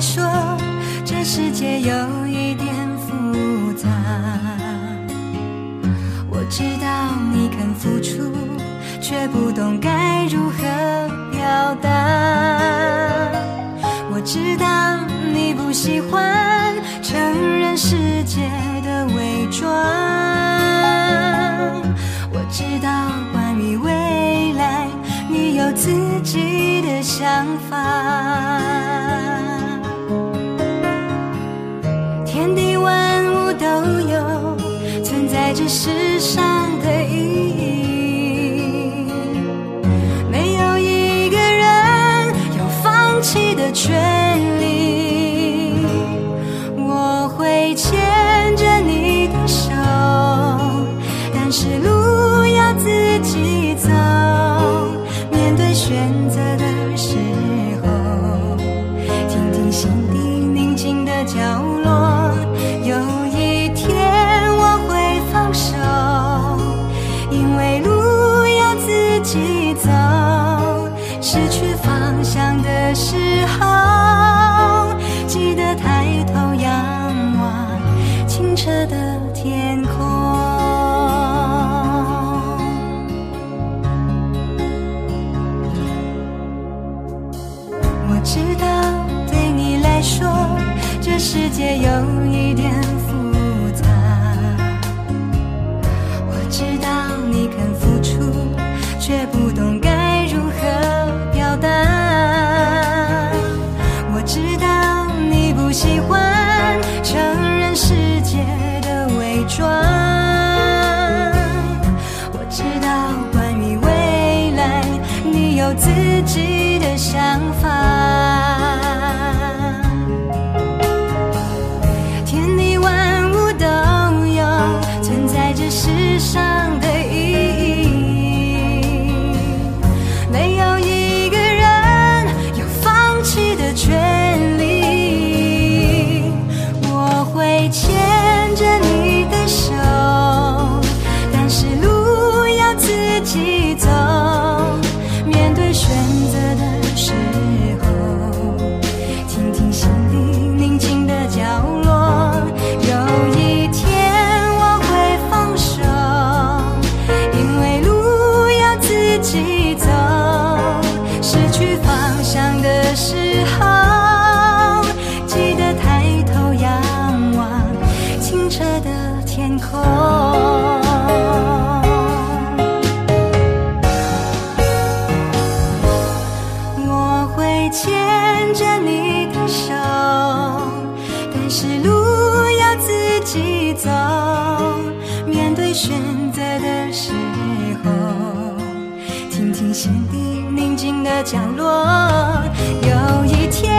说，这世界有一点复杂。我知道你肯付出，却不懂该如何表达。我知道你不喜欢承认世界的伪装。我知道关于未来，你有自己的想法。都有存在这世上的意义，没有一个人有放弃的权利。我会牵着你的手，但是路要自己走。面对选择方向的时候，记得抬头仰望清澈的天空。我知道对你来说，这世界有一点复杂。我知道不喜欢承认世界的伪装。我知道关于未来，你有自己的想法。失去方向的时候，记得抬头仰望清澈的天空。我会牵着你的手，但是路要自己走。面对选择的时候，听心底宁静的角落。有一天